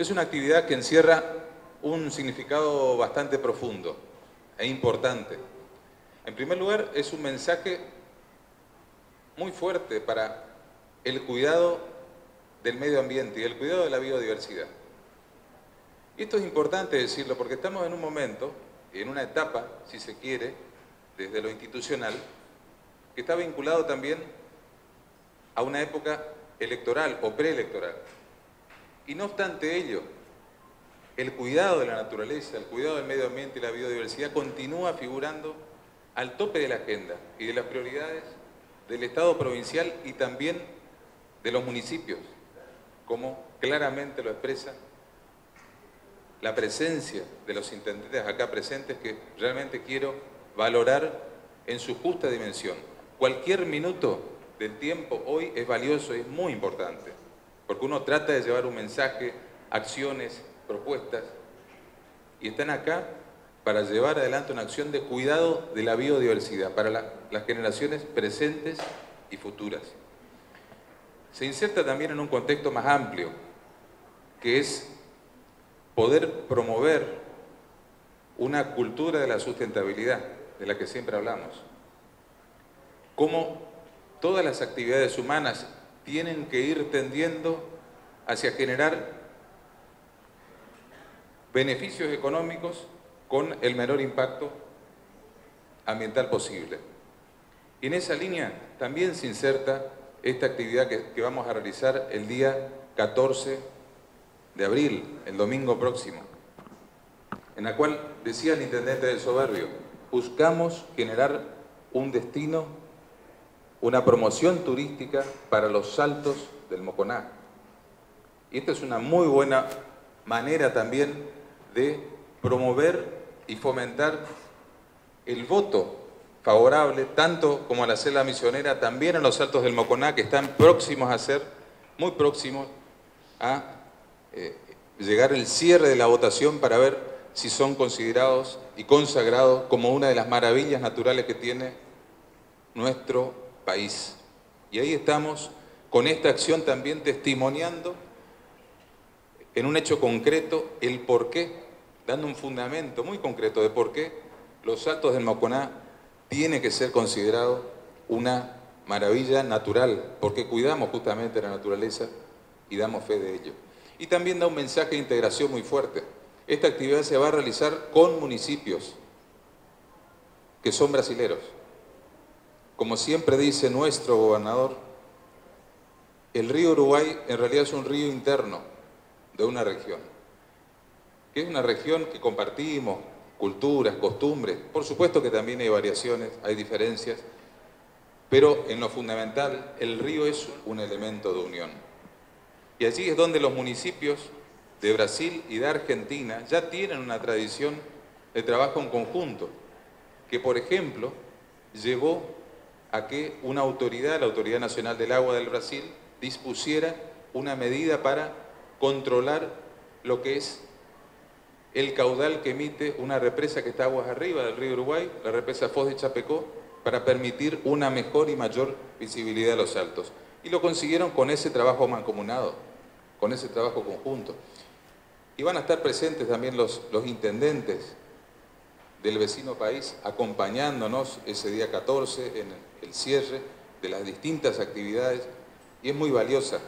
Es una actividad que encierra un significado bastante profundo e importante. En primer lugar, es un mensaje muy fuerte para el cuidado del medio ambiente y el cuidado de la biodiversidad. Y esto es importante decirlo porque estamos en un momento, en una etapa, si se quiere, desde lo institucional, que está vinculado también a una época electoral o preelectoral. Y no obstante ello, el cuidado de la naturaleza, el cuidado del medio ambiente y la biodiversidad continúa figurando al tope de la agenda y de las prioridades del Estado provincial y también de los municipios, como claramente lo expresa la presencia de los intendentes acá presentes que realmente quiero valorar en su justa dimensión. Cualquier minuto del tiempo hoy es valioso y es muy importante, porque uno trata de llevar un mensaje, acciones, propuestas, y están acá para llevar adelante una acción de cuidado de la biodiversidad para las generaciones presentes y futuras. Se inserta también en un contexto más amplio, que es poder promover una cultura de la sustentabilidad, de la que siempre hablamos. Cómo todas las actividades humanas tienen que ir tendiendo hacia generar beneficios económicos con el menor impacto ambiental posible. En esa línea también se inserta esta actividad que, que vamos a realizar el día 14 de abril, el domingo próximo, en la cual decía el intendente del Soberbio, buscamos generar un destino, una promoción turística para los saltos del Moconá. Y esta es una muy buena manera también de promover y fomentar el voto favorable, tanto como a la celda misionera, también a los saltos del Moconá, que están próximos a ser, muy próximos a eh, llegar el cierre de la votación para ver si son considerados y consagrados como una de las maravillas naturales que tiene nuestro país. Y ahí estamos con esta acción también testimoniando en un hecho concreto el por qué, dando un fundamento muy concreto de por qué los saltos del Maconá tiene que ser considerado una maravilla natural, porque cuidamos justamente la naturaleza y damos fe de ello y también da un mensaje de integración muy fuerte. Esta actividad se va a realizar con municipios que son brasileros. Como siempre dice nuestro gobernador, el río Uruguay en realidad es un río interno de una región, que es una región que compartimos culturas, costumbres, por supuesto que también hay variaciones, hay diferencias, pero en lo fundamental el río es un elemento de unión. Y allí es donde los municipios de Brasil y de Argentina ya tienen una tradición de trabajo en conjunto, que por ejemplo llevó a que una autoridad, la Autoridad Nacional del Agua del Brasil, dispusiera una medida para controlar lo que es el caudal que emite una represa que está aguas arriba del río Uruguay, la represa Foz de Chapecó, para permitir una mejor y mayor visibilidad de los altos. Y lo consiguieron con ese trabajo mancomunado con ese trabajo conjunto. Y van a estar presentes también los intendentes del vecino país acompañándonos ese día 14 en el cierre de las distintas actividades y es muy valiosa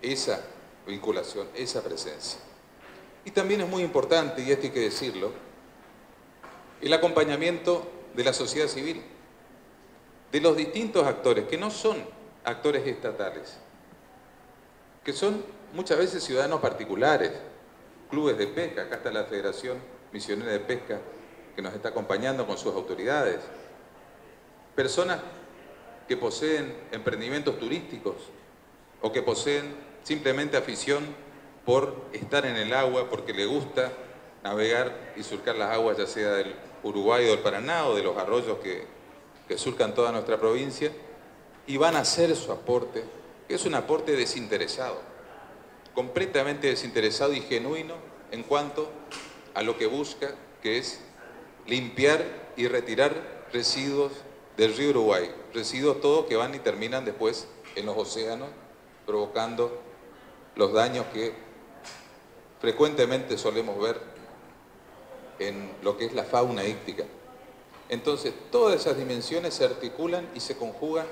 esa vinculación, esa presencia. Y también es muy importante, y esto hay que decirlo, el acompañamiento de la sociedad civil, de los distintos actores, que no son actores estatales, que son muchas veces ciudadanos particulares, clubes de pesca, acá está la Federación Misionera de Pesca que nos está acompañando con sus autoridades, personas que poseen emprendimientos turísticos o que poseen simplemente afición por estar en el agua, porque le gusta navegar y surcar las aguas, ya sea del Uruguay o del Paraná o de los arroyos que, que surcan toda nuestra provincia, y van a hacer su aporte, que es un aporte desinteresado completamente desinteresado y genuino en cuanto a lo que busca, que es limpiar y retirar residuos del río Uruguay, residuos todos que van y terminan después en los océanos, provocando los daños que frecuentemente solemos ver en lo que es la fauna íctica. Entonces, todas esas dimensiones se articulan y se conjugan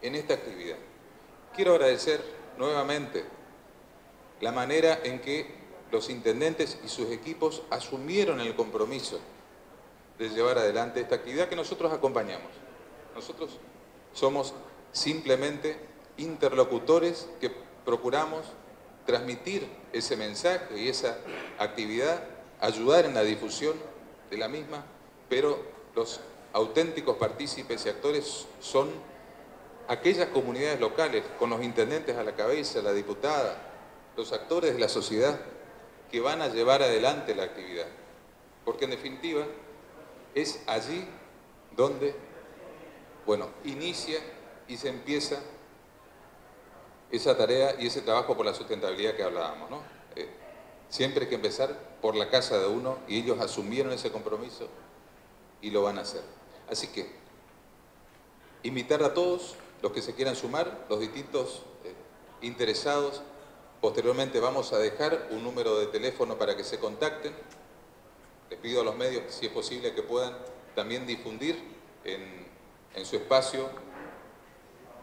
en esta actividad. Quiero agradecer nuevamente la manera en que los intendentes y sus equipos asumieron el compromiso de llevar adelante esta actividad que nosotros acompañamos. Nosotros somos simplemente interlocutores que procuramos transmitir ese mensaje y esa actividad, ayudar en la difusión de la misma, pero los auténticos partícipes y actores son aquellas comunidades locales, con los intendentes a la cabeza, la diputada, los actores de la sociedad, que van a llevar adelante la actividad. Porque en definitiva es allí donde, bueno, inicia y se empieza esa tarea y ese trabajo por la sustentabilidad que hablábamos. ¿no? Eh, siempre hay que empezar por la casa de uno y ellos asumieron ese compromiso y lo van a hacer. Así que, invitar a todos los que se quieran sumar, los distintos eh, interesados, posteriormente vamos a dejar un número de teléfono para que se contacten. Les pido a los medios, si es posible, que puedan también difundir en, su espacio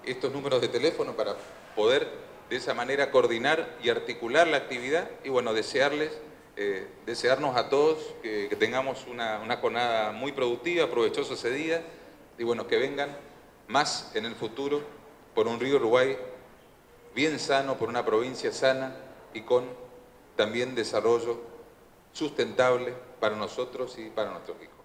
estos números de teléfono para poder de esa manera coordinar y articular la actividad y bueno, desearles, eh, desearnos a todos que, tengamos una, una, jornada muy productiva, provechosa ese día y bueno, que vengan más en el futuro por un río Uruguay bien sano, por una provincia sana y con también desarrollo sustentable para nosotros y para nuestros hijos.